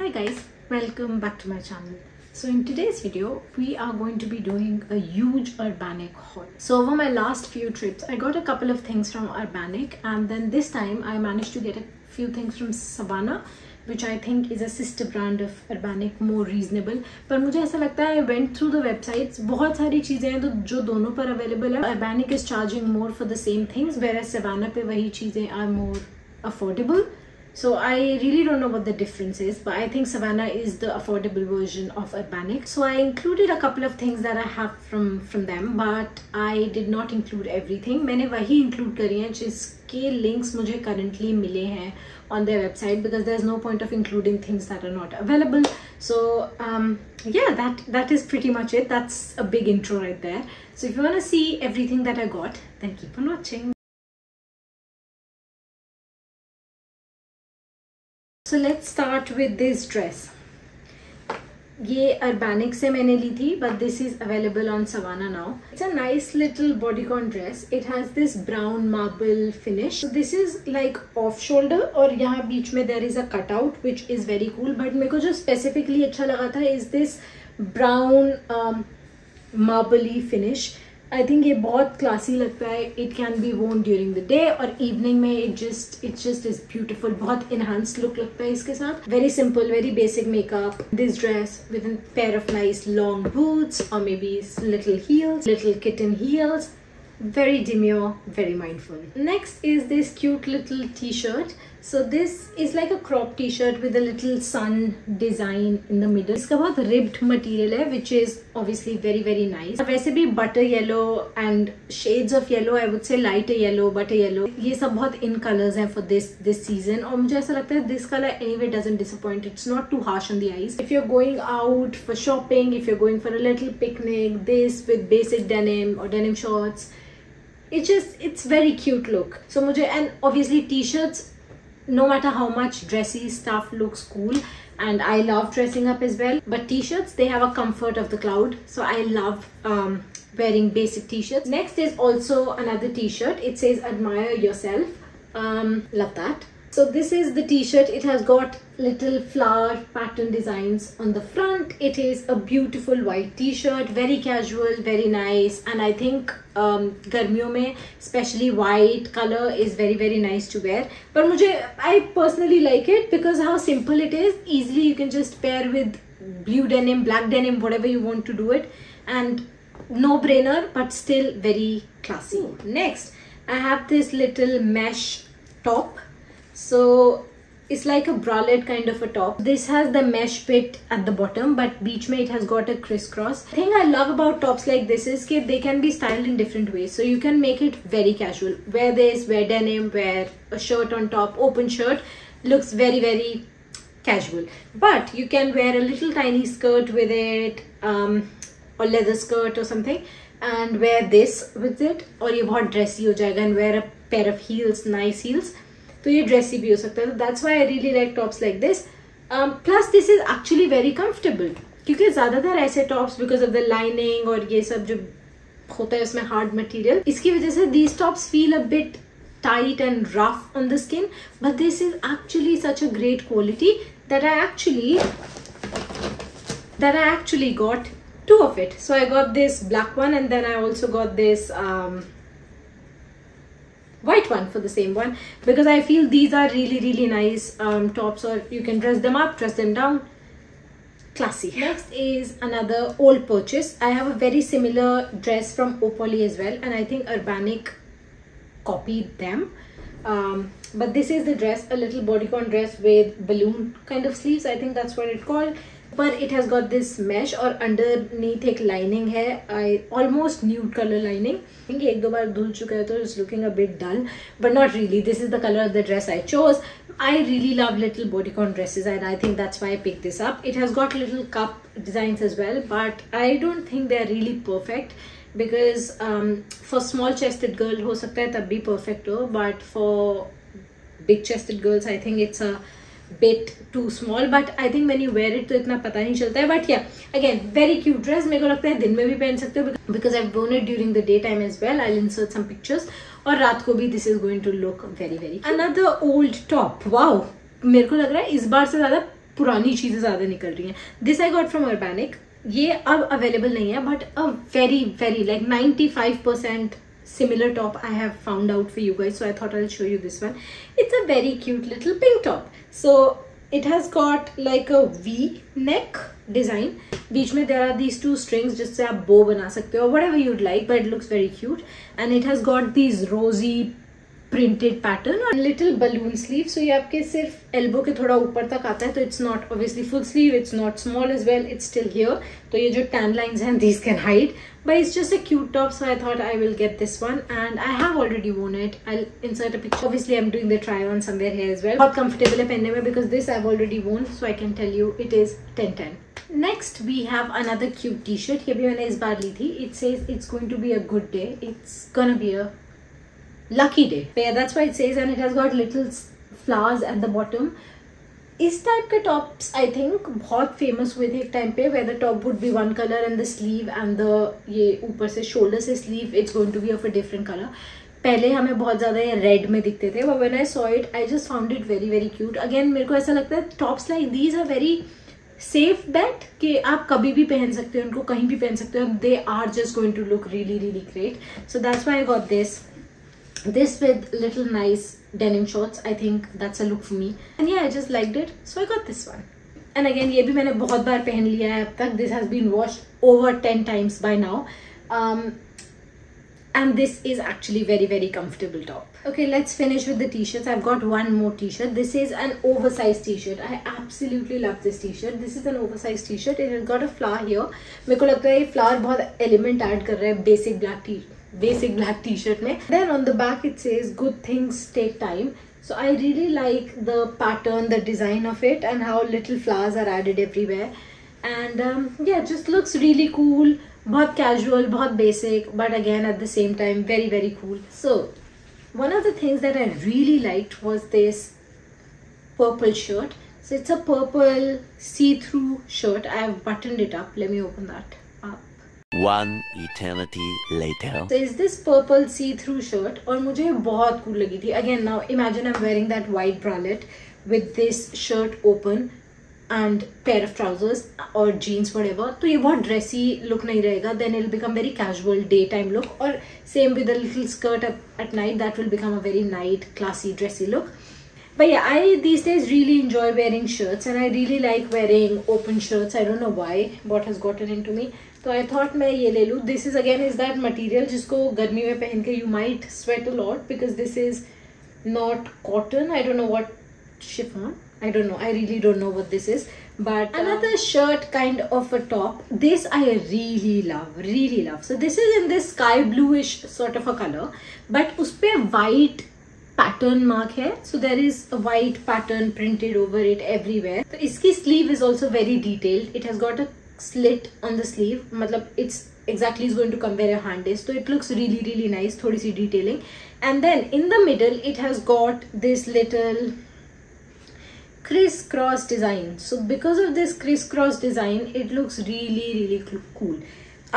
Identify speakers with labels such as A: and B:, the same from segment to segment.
A: Hi guys, welcome back to my channel. So in today's video, we are going to be doing a huge Urbanic haul. So over my last few trips, I got a couple of things from Urbanic and then this time I managed to get a few things from Savannah which I think is a sister brand of Urbanic, more reasonable. पर मुझे ऐसा लगता है I went through the websites, बहुत सारी चीज़ें हैं तो जो दोनों पर available है Urbanic is charging more for the same things whereas Savannah पे वही चीज़ें are more affordable. So I really don't know what the difference is, but I think Savana is the affordable version of Urbanic. So I included a couple of things that I have from, from them, but I did not include everything. मैंने वही include करी हैं जिसके links मुझे currently मिले हैं on their website because there's no point of including things that are not available. So um, yeah, that, that is pretty much it. That's a big intro right there. So if you want to see everything that I got, then keep on watching. So let's start with this dress ये Urbanic से मैंने ली थी but this is available on Savana now it's a nice little bodycon dress it has this brown marble finish this is like off shoulder और यहाँ बीच में there is a cut out which is very cool but मेरे को जो specifically अच्छा लगा था is this brown marbly finish I think ये बहुत क्लासी लगता है. It can be worn during the day और इवनिंग में it just it just is beautiful बहुत इनहांस लुक लगता है इसके साथ. Very simple very basic makeup this dress with pair of nice long boots और maybe little heels little kitten heels very demure very mindful next is this cute little t-shirt so this is like a crop t-shirt with a little sun design in the middle इसका बहुत ribbed material है which is obviously very very nice वैसे भी butter yellow and shades of yellow I would say lighter yellow butter yellow ये सब बहुत in colors हैं for this this season और मुझे ऐसा लगता है this color anyway doesn't disappoint it's not too harsh on the eyes if you're going out for shopping if you're going for a little picnic this with basic denim or denim shorts it's just it's very cute look. So mujhe and obviously t-shirts no matter how much dressy stuff looks cool and i love dressing up as well but t-shirts they have a comfort of the cloud. So i love um, wearing basic t-shirts. Next is also another t-shirt. It says admire yourself. Um, love that so this is the t-shirt. It has got little flower pattern designs on the front. It is a beautiful white t-shirt. Very casual very nice. And i think um mein especially white color is very very nice to wear. But mujhe i personally like it because how simple it is. Easily you can just pair with blue denim black denim whatever you want to do it. And no brainer but still very classy. Next i have this little mesh top so it's like a bralette kind of a top. This has the mesh bit at the bottom but beach mate has got a crisscross. Thing i love about tops like this is that they can be styled in different ways. So you can make it very casual. Wear this wear denim wear a shirt on top. Open shirt looks very very casual. But you can wear a little tiny skirt with it um, or leather skirt or something and wear this with it. Or you bahut dressy ho jayega and wear a pair of heels nice heels. तो ये dressy भी हो सकता है। That's why I really like tops like this plus this is actually very comfortable क्योंकि ज़्यादातर ऐसे tops because of the lining और ये सब जो होता है उसमें हार्ड मटेरियल इसकी वजह से these tops feel a bit tight and rough on the skin but this is actually such a great quality that I actually that I actually got two of it so I got this black one and then I also got this white one for the same one because I feel these are really really nice um, tops or you can dress them up dress them down. Classy. Next is another old purchase. I have a very similar dress from Opoly as well and I think Urbanic copied them. Um, but this is the dress a little bodycon dress with balloon kind of sleeves I think that's what it's called पर it has got this mesh और underneath एक lining है I almost nude colour lining एक दो बार धुल चुका है तो it's looking a bit dull but not really this is the colour of the dress I chose I really love little bodycon dresses and I think that's why I picked this up. It has got little cup designs as well but I don't think they're really perfect because um, for small chested girl ho sakta hai tab bhi perfect ho but for big chested girls I think it's a bit too small but I think when you wear it तो इतना पता नहीं चलता है but yeah again very cute dress मेरे को लगता है दिन में भी पहन सकते हो because I've worn it during the daytime as well I'll insert some pictures और रात को भी this is going to look very very another old top wow मेरे को लग रहा है इस बार से ज़्यादा पुरानी चीज़ें ज़्यादा निकल रही हैं this I got from Urbanic ये अब अवेलेबल नहीं है but a very very like ninety five percent similar top I have found out for you guys. So I thought I'll show you this one. It's a very cute little pink top. So it has got like a V neck design. which mein there are these two strings just say aap bow bana sakte or whatever you'd like, but it looks very cute. And it has got these rosy printed pattern और little balloon sleeve so ये आपके सिर्फ़ elbow के थोड़ा ऊपर तक आता है तो it's not obviously full sleeve it's not small as well it's still here तो ये जो टैन लाइन्स हैं these can hide but it's just a cute top so I thought I will get this one and I have already worn it I insert a picture obviously I am doing the try on somewhere here as well बहुत comfortable है पहनने में because this I've already worn so I can tell you it is ten ten next we have another cute t-shirt ये भी मैंने इस बार ली थी. It's it's going to be a good day it's can be a lucky day. That's why it says, and it has got little flowers at the bottom. इस type के tops I think बहुत famous हुए थे एक time पे whether top would be one colour and the sleeve and the ये ऊपर से शोल्डर से sleeve it's going to be of a different colour पहले हमें बहुत ज़्यादा ये रेड में दिखते थे but when I saw it I just found it very very cute again मेरे को ऐसा लगता है tops like these are very safe bet कि आप कभी भी पहन सकते हो, उनको कहीं भी पहन सकते हो they are just going to look really really great so that's why I got this this with little nice denim shorts i think that's a look for me and yeah i just liked it so i got this one and again ye bhi maine bahut baar pehen liya hai ab tak this has been washed over 10 times by now um, and this is actually very very comfortable top okay let's finish with the t-shirts i've got one more t-shirt this is an oversized t-shirt i absolutely love this t-shirt this is an oversized t-shirt it has got a flower here मेरे को लगता है ये flower बहुत element add कर रहा है basic black t-shirt basic black t-shirt mein then on the back it says good things take time so i really like the pattern the design of it and how little flowers are added everywhere and um, yeah just looks really cool बहुत casual बहुत basic but again at the same time very very cool so one of the things that i really liked was this purple shirt so it's a purple see-through shirt i have buttoned it up let me open that
B: One eternity later.
A: So is this purple see-through shirt और मुझे बहुत cool लगी थी. Again now imagine I'm wearing that white bralette with this shirt open and pair of trousers or jeans whatever तो ये बहुत dressy look नहीं रहेगा then it'll become very casual daytime look or same with a little skirt at, at night that will become a very night classy dressy look but yeah i these days really enjoy wearing shirts and i really like wearing open shirts i don't know why what has gotten into me so i thought main ye le this is again is that material jisko garmi mein pehen ke you might sweat a lot because this is not cotton i don't know what chiffon I don't know. I really don't know what this is. But uh, another shirt kind of a top. This I really love. Really love. So this is in this sky bluish sort of a color. But uspe white pattern mark hai. So there is a white pattern printed over it everywhere. So iski sleeve is also very detailed. It has got a slit on the sleeve. Matlab it's exactly is going to come where your hand is. So it looks really really nice thodi si detailing. And then in the middle it has got this little crisscross design. So because of this crisscross design it looks really really cool.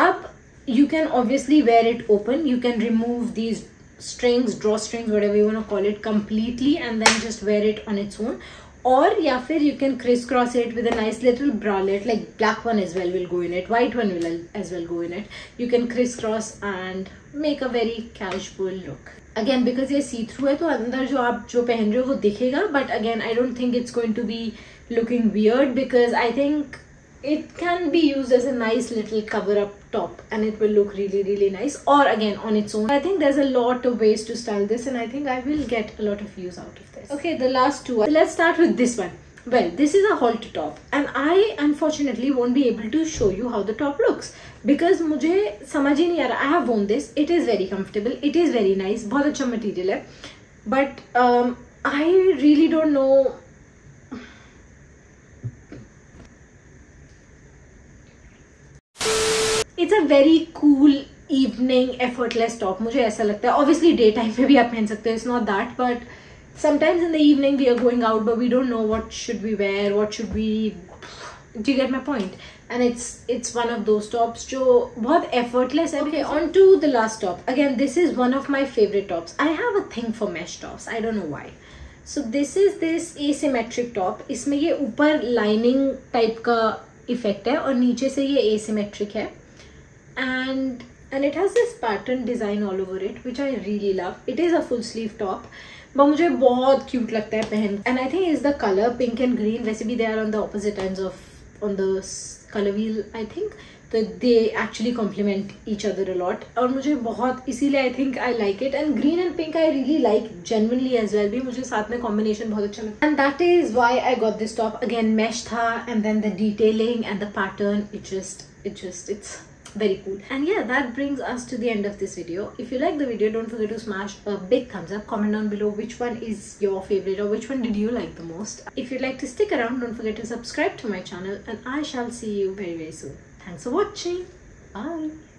A: Up you can obviously wear it open. You can remove these strings drawstrings whatever you want to call it completely and then just wear it on its own or yeah फिर you can crisscross it with a nice little bralette like black one as well will go in it white one will as well go in it you can crisscross and make a very casual look again because ये see through है तो अंदर जो आप जो पहन रहे हो वो दिखेगा but again I don't think it's going to be looking weird because I think it can be used as a nice little cover up top and it will look really really nice. Or again on its own. I think there's a lot of ways to style this and i think i will get a lot of views out of this. Okay the last two let's start with this one. Well this is a halter top and i unfortunately won't be able to show you how the top looks. Because mujhe samajh hi nahi i have worn this. It is very comfortable. It is very nice. bahut acha material hai but um, i really don't know it's a very cool evening effortless talk मुझे ऐसा लगता है। Obviously day time में भी आप पहन सकते हो it's not that but sometimes in the evening we are going out but we don't know what should we wear what should we the get my point and it's it's one of those tops जो बहुत effortless है okay on to the last top again this is one of my favourite tops I have a thing for mesh tops I don't know why so this is this asymmetric top इसमें ये ऊपर lining type का effect है और नीचे से ये ए symmetric है। And and it has this pattern design all over it which I really love it is a full sleeve top but मुझे बहुत क्यूट लगता है पहन and I think is the colour pink and green वैसे भी they are on the opposite ends of on the colour wheel I think तो they actually complement each other allot और मुझे बहुत इसीलिए I think I like it and green and pink I really like genuinely as well भी मुझे साथ में combination बहुत अच्छा लगता है and that is why I got this top again mash था and then the detailing and the pattern it just it just it's very cool. And yeah that brings us to the end of this video. If you like the video don't forget to smash a big thumbs up. Comment down below which one is your favorite or which one did you like the most. If you'd like to stick around don't forget to subscribe to my channel and i shall see you very very soon. Thanks for watching. Bye